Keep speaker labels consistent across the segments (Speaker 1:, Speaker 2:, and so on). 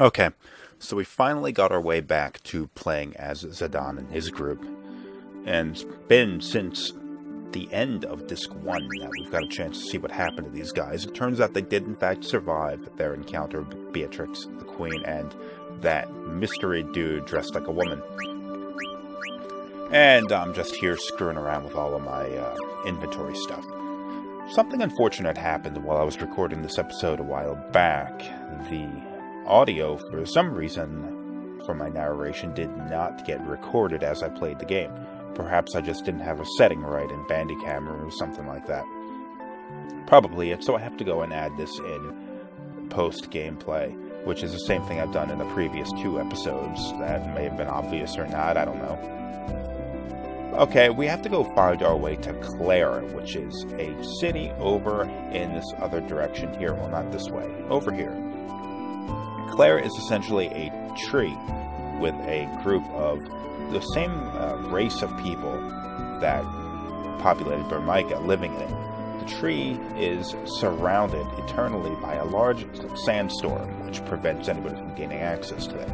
Speaker 1: Okay, so we finally got our way back to playing as Zidane and his group. And it's been since the end of Disc 1 that we've got a chance to see what happened to these guys. It turns out they did in fact survive their encounter with Beatrix, the Queen, and that mystery dude dressed like a woman. And I'm just here screwing around with all of my uh, inventory stuff. Something unfortunate happened while I was recording this episode a while back. The audio, for some reason, for my narration did not get recorded as I played the game. Perhaps I just didn't have a setting right in Bandicam or something like that. Probably it, so I have to go and add this in post gameplay, which is the same thing I've done in the previous two episodes. That may have been obvious or not, I don't know. Okay, we have to go find our way to Cleyra, which is a city over in this other direction here. Well, not this way, over here. Cleyra is essentially a tree with a group of the same uh, race of people that populated Burmecia living in it. The tree is surrounded eternally by a large sandstorm, which prevents anybody from gaining access to it.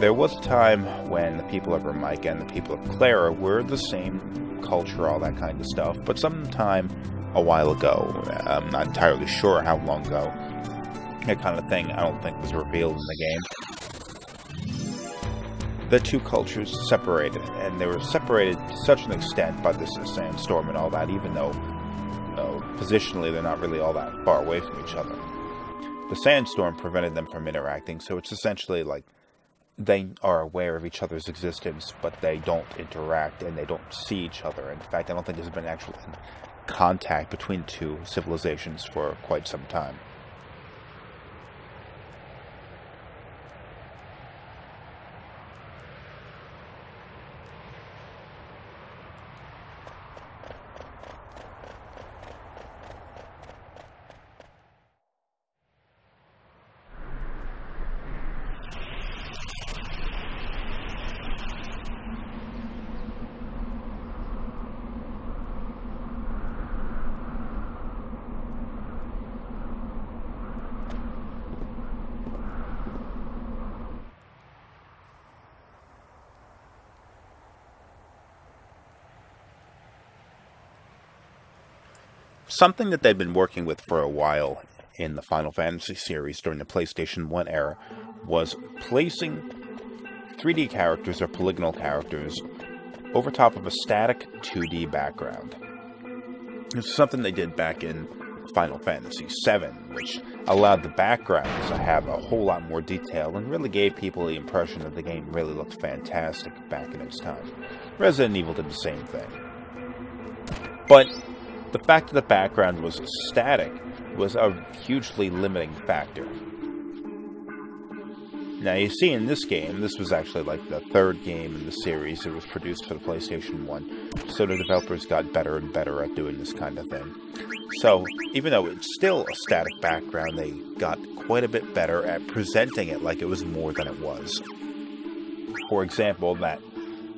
Speaker 1: There was a time when the people of Burmecia and the people of Cleyra were the same culture, all that kind of stuff, but sometime a while ago, I'm not entirely sure how long ago, that kind of thing I don't think was revealed in the game the two cultures separated, and they were separated to such an extent by this sandstorm and all that, even though positionally they're not really all that far away from each other. The sandstorm prevented them from interacting, so it's essentially like they are aware of each other's existence, but they don't interact and they don't see each other. In fact, I don't think there's been actual contact between two civilizations for quite some time. Something that they've been working with for a while in the Final Fantasy series during the PlayStation 1 era was placing 3D characters or polygonal characters over top of a static 2D background. Is something they did back in Final Fantasy VII, which allowed the backgrounds to have a whole lot more detail and really gave people the impression that the game really looked fantastic back in its time. Resident Evil did the same thing. But the fact that the background was static was a hugely limiting factor. Now you see in this game, this was actually like the third game in the series that was produced for the PlayStation 1, so the developers got better and better at doing this kind of thing. So, even though it's still a static background, they got quite a bit better at presenting it like it was more than it was. For example, that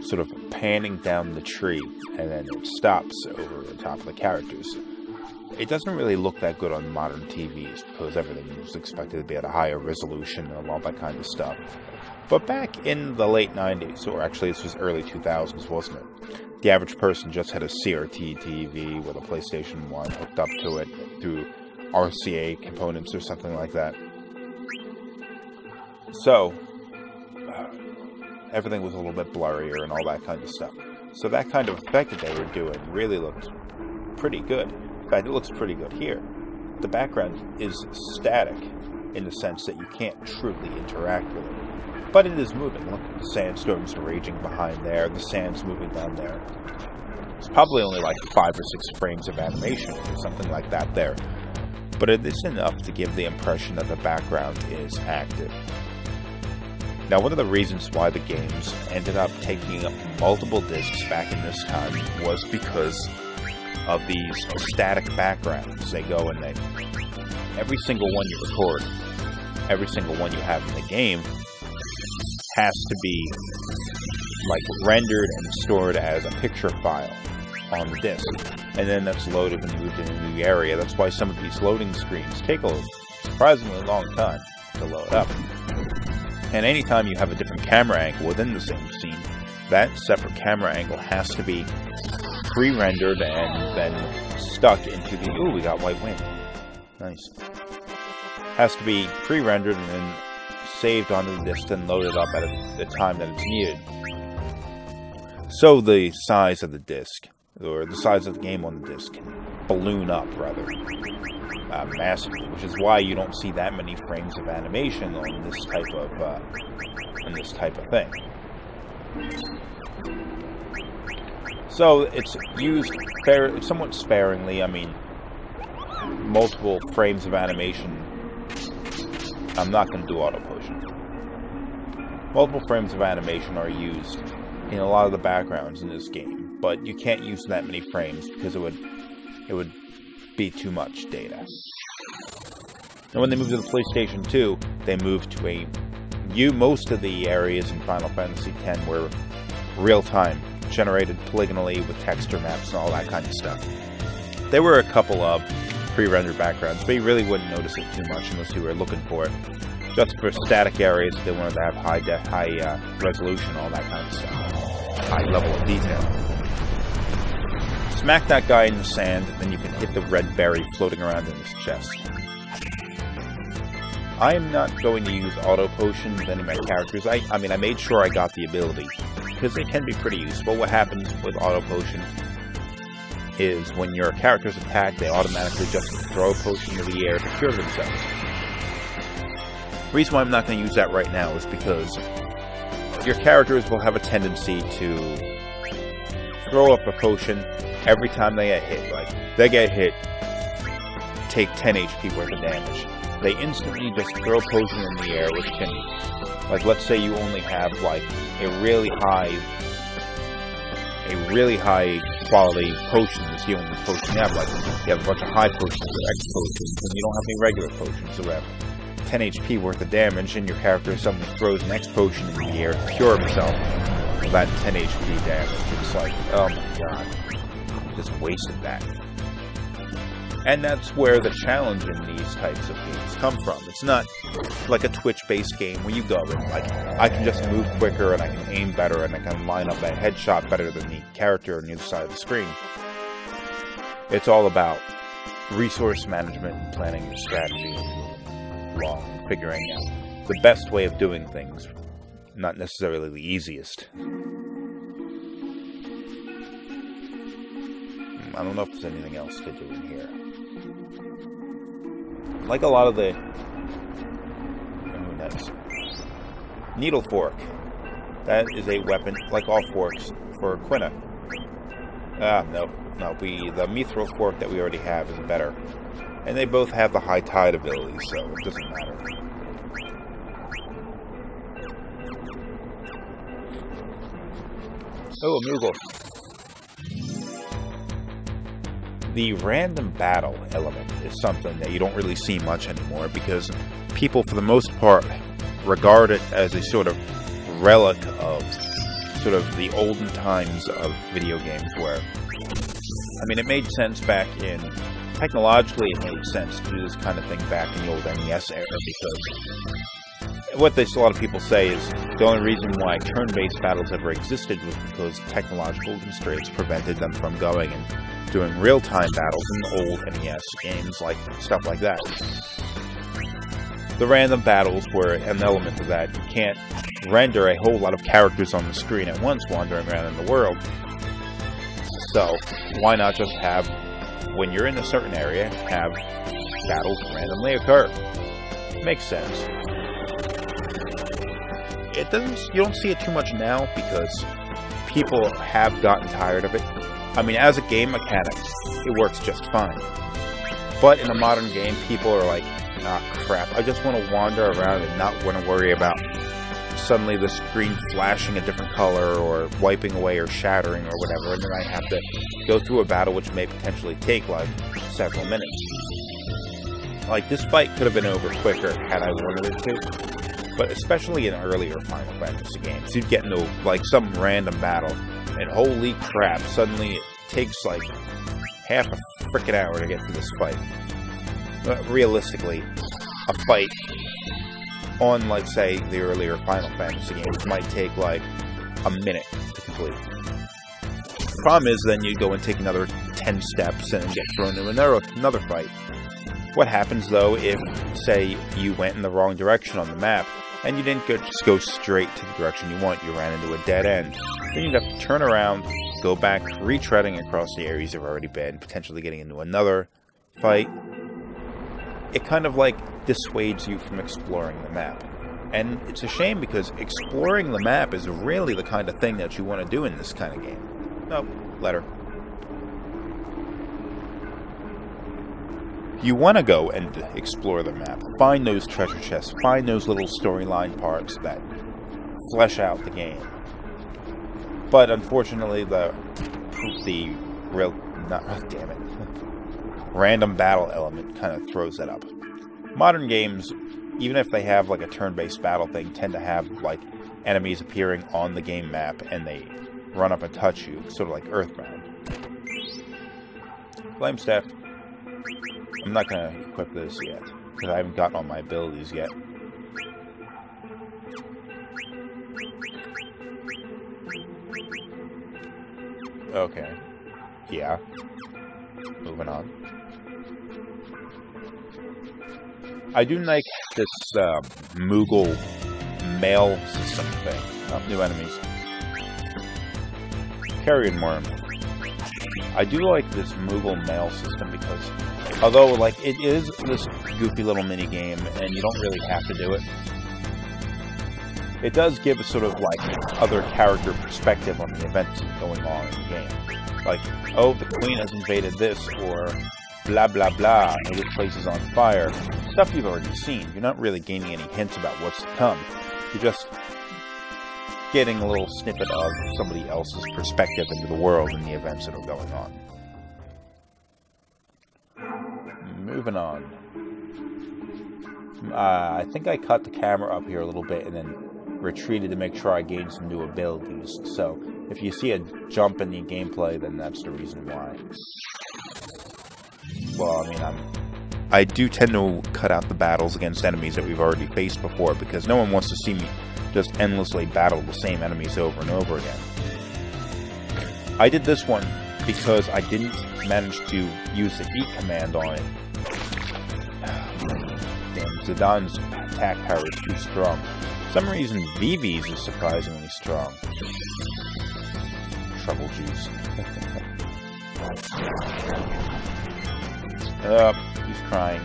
Speaker 1: sort of panning down the tree and then it stops over the top of the characters. It doesn't really look that good on modern TVs because everything was expected to be at a higher resolution and all that kind of stuff. But back in the late 90s, or actually this was early 2000s, wasn't it? The average person just had a CRT TV with a PlayStation 1 hooked up to it through RCA components or something like that. So, everything was a little bit blurrier and all that kind of stuff. So that kind of effect that they were doing really looked pretty good. In fact, it looks pretty good here. The background is static in the sense that you can't truly interact with it. But it is moving. Look, the sandstorms are raging behind there, the sand's moving down there. It's probably only like five or six frames of animation or something like that there. But it is enough to give the impression that the background is active. Now, one of the reasons why the games ended up taking up multiple discs back in this time was because of these static backgrounds. They go and they, every single one you record, every single one you have in the game has to be like rendered and stored as a picture file on the disk. And then that's loaded and moved in a new area. That's why some of these loading screens take a surprisingly long time. to load up. And anytime you have a different camera angle within the same scene, that separate camera angle has to be pre-rendered and then stuck into the... Ooh, we got white wind. Nice. Has to be pre-rendered and then saved onto the disk and loaded up at the time that it's needed. So the size of the disk, or the size of the game on the disk, balloon up rather uh, massively, which is why you don't see that many frames of animation on this type of uh, on this type of thing. So it's used fair, somewhat sparingly. I mean, multiple frames of animation. I'm not going to do auto potion. Multiple frames of animation are used in a lot of the backgrounds in this game, but you can't use that many frames because it would it would be too much data. And when they moved to the PlayStation 2, they moved to a you most of the areas in Final Fantasy X were real time, generated polygonally with texture maps and all that kind of stuff. There were a couple of pre-rendered backgrounds, but you really wouldn't notice it too much unless you were looking for it. Just for static areas, they wanted to have high high uh, resolution, all that kind of stuff, high level of detail. Smack that guy in the sand, and then you can hit the red berry floating around in his chest. I am not going to use auto potion with any of my characters. I, I mean, I made sure I got the ability, because it can be pretty useful. What happens with auto potion is when your character's attacked, they automatically just throw a potion into the air to cure themselves. The reason why I'm not going to use that right now is because your characters will have a tendency to throw up a potion every time they get hit. Like, they get hit, take 10 HP worth of damage they instantly just throw potion in the air, which can, like, let's say you only have, like, a really high, a really high quality potion only potion you have, like, you have a bunch of high potions or X potions, and you don't have any regular potions, or have 10 HP worth of damage, and your character suddenly throws an X potion in the air to cure himself that 10 HP damage. It's like, oh my god, just wasted that. And that's where the challenge in these types of games come from. It's not like a Twitch-based game where you go and like, I can just move quicker and I can aim better and I can line up a headshot better than the character on the other side of the screen. It's all about resource management and planning your strategy along and figuring out the best way of doing things, not necessarily the easiest. I don't know if there's anything else to do in here like a lot of the needle fork. That is a weapon, like all forks, for Quina. Ah, no, no. We the mithril fork that we already have is better, and they both have the high tide ability, so it doesn't matter. Oh, a Moogle the random battle element is something that you don't really see much anymore because people, for the most part, regard it as a sort of relic of sort of the olden times of video games where, I mean, it made sense back in, technologically it made sense to do this kind of thing back in the old NES era because what this, a lot of people say is the only reason why turn-based battles ever existed was because technological constraints prevented them from going and doing real-time battles in old NES games, like stuff like that. The random battles were an element of that. You can't render a whole lot of characters on the screen at once wandering around in the world. So, why not just have, when you're in a certain area, have battles randomly occur? Makes sense. It doesn't, you don't see it too much now because people have gotten tired of it I mean, as a game mechanic, it works just fine. But in a modern game, people are like, ah, crap, I just want to wander around and not want to worry about suddenly the screen flashing a different color or wiping away or shattering or whatever, and then I have to go through a battle which may potentially take like several minutes. Like, this fight could have been over quicker had I wanted it to, but especially in earlier Final Fantasy games, you'd get into like some random battle and holy crap, suddenly it takes like half a freaking hour to get through this fight. But realistically, a fight on, like, say, the earlier Final Fantasy games, might take, like, a minute to complete. The problem is then you go and take another 10 steps and get thrown into another, another fight. What happens, though, if, say, you went in the wrong direction on the map, and you didn't go, just go straight to the direction you want, you ran into a dead end. Then you'd have to turn around, go back, retreading across the areas you've already been, potentially getting into another fight. It kind of like dissuades you from exploring the map. And it's a shame because exploring the map is really the kind of thing that you want to do in this kind of game. Oh, letter. You want to go and explore the map, find those treasure chests, find those little storyline parts that flesh out the game. But unfortunately, the the real not oh, damn it random battle element kind of throws that up. Modern games, even if they have like a turn-based battle thing, tend to have like enemies appearing on the game map and they run up and touch you, sort of like Earthbound. Flame Staff. I'm not going to equip this yet, because I haven't gotten all my abilities yet. Okay. Yeah. Moving on. I do like this uh, Moogle mail system thing. Oh, new enemies. Carrion Worm. I do like this Moogle mail system because, although like it is this goofy little mini game and you don't really have to do it, it does give a sort of like other character perspective on the events going on in the game. Like, oh, the queen has invaded this, or blah blah blah, and this place is on fire. Stuff you've already seen. You're not really gaining any hints about what's to come. You're just getting a little snippet of somebody else's perspective into the world and the events that are going on. Moving on. Uh, I think I cut the camera up here a little bit and then retreated to make sure I gained some new abilities. So if you see a jump in the gameplay, then that's the reason why. Well, I mean, I'm... I do tend to cut out the battles against enemies that we've already faced before because no one wants to see me just endlessly battle the same enemies over and over again. I did this one because I didn't manage to use the Eat command on it. Damn, Zidane's attack power is too strong. For some reason, Vivi's is surprisingly strong. Trouble juice. uh, he's crying.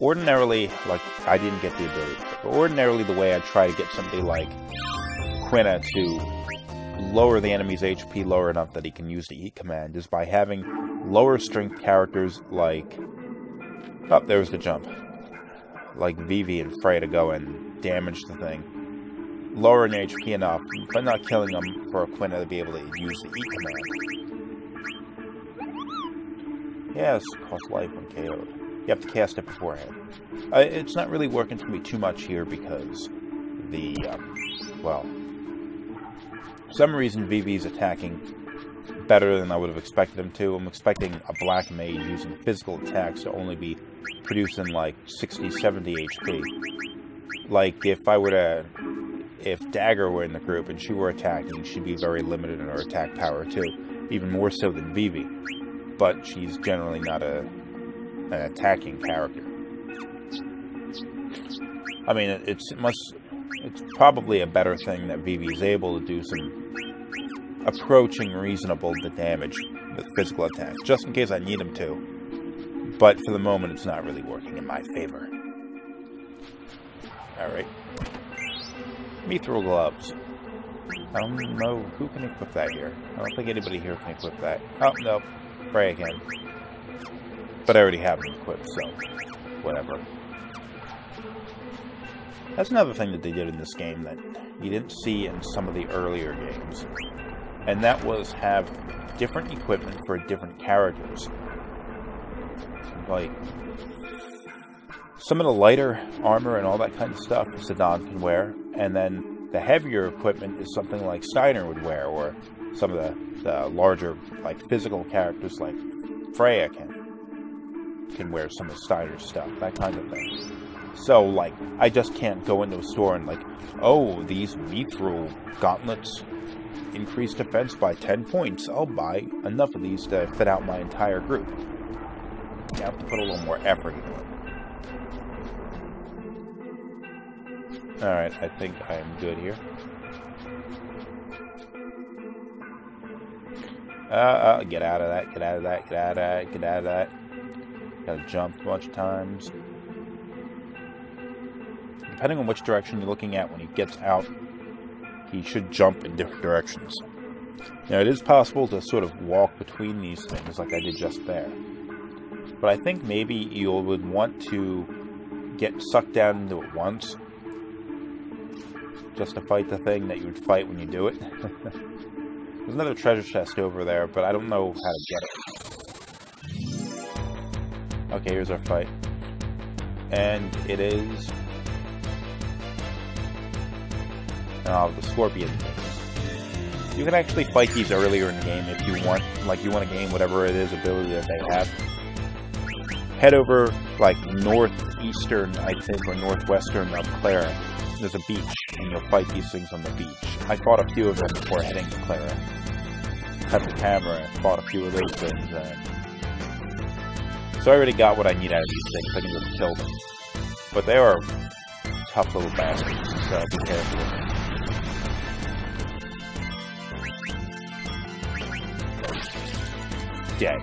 Speaker 1: Ordinarily, like, I didn't get the ability, but ordinarily the way I try to get somebody like Quina to lower the enemy's HP lower enough that he can use the Eat command is by having lower strength characters like... Oh, there's the jump. Like Vivi and Frey to go and damage the thing. Lowering HP enough, but not killing them for Quina to be able to use the Eat command. Yes, cost life when KO'd. You have to cast it beforehand. Uh, it's not really working for me too much here because the, um, well, for some reason Vivi's attacking better than I would have expected him to. I'm expecting a black mage using physical attacks to only be producing like 60, 70 HP. Like if I were to, if Dagger were in the group and she were attacking, she'd be very limited in her attack power too, even more so than Vivi. But she's generally not a an attacking character. I mean, it's it must it's probably a better thing that Vivi is able to do some approaching reasonable damage with physical attacks, just in case I need him to. But for the moment, it's not really working in my favor. Alright. Mithril gloves. I don't know who can equip that here. I don't think anybody here can equip that. Oh, no. Pray again. But I already have them equipped, so whatever. That's another thing that they did in this game that you didn't see in some of the earlier games. And that was have different equipment for different characters. Like, some of the lighter armor and all that kind of stuff Zidane can wear, and then the heavier equipment is something like Steiner would wear, or some of the, the larger, like, physical characters like Freya can. can wear some of Steiner's stuff, that kind of thing. So, like, I just can't go into a store and, like, oh, these mithril gauntlets increase defense by 10 points. I'll buy enough of these to fit out my entire group. You have to put a little more effort into it. Alright, I think I'm good here. Uh, uh, get out of that, get out of that, get out of that, get out of that. Gotta jump a bunch of times. Depending on which direction you're looking at when he gets out, he should jump in different directions. Now, it is possible to sort of walk between these things like I did just there. But I think maybe you would want to get sucked down into it once just to fight the thing that you would fight when you do it. There's another treasure chest over there, but I don't know how to get it. Okay, here's our fight. And it is... Oh, the scorpion things. You can actually fight these earlier in the game if you want. Like, you want to gain whatever it is ability that they have. Head over, like, northeastern, I think, or northwestern of Cleyra there's a beach, and you'll fight these things on the beach. I fought a few of them before heading to Cleyra. Cut the camera and fought a few of those things. And... So I already got what I need out of these things. I can just kill them. But they are tough little bastards, so be careful. Dead.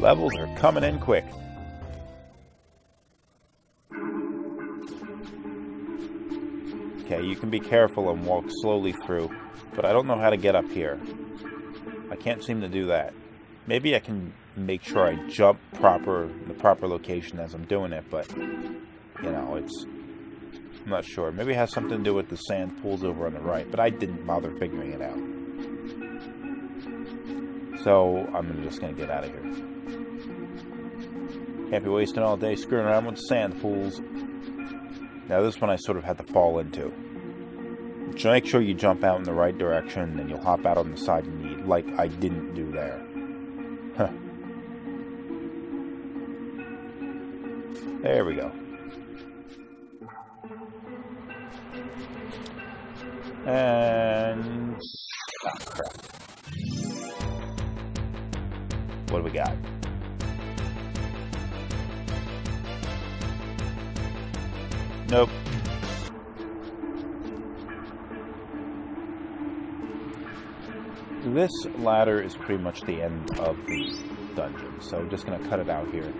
Speaker 1: Levels are coming in quick. Okay, you can be careful and walk slowly through, but I don't know how to get up here. I can't seem to do that. Maybe I can make sure I jump proper the proper location as I'm doing it, but, you know, it's... I'm not sure. Maybe it has something to do with the sand pools over on the right, but I didn't bother figuring it out. So, I'm just to get out of here. Can't be wasting all day screwing around with sand pools. Now this one I sort of had to fall into. Make sure you jump out in the right direction, and you'll hop out on the side you need, like I didn't do there. There we go. And... Oh, crap. What do we got? Nope. This ladder is pretty much the end of the dungeon, so I'm just going to cut it out here.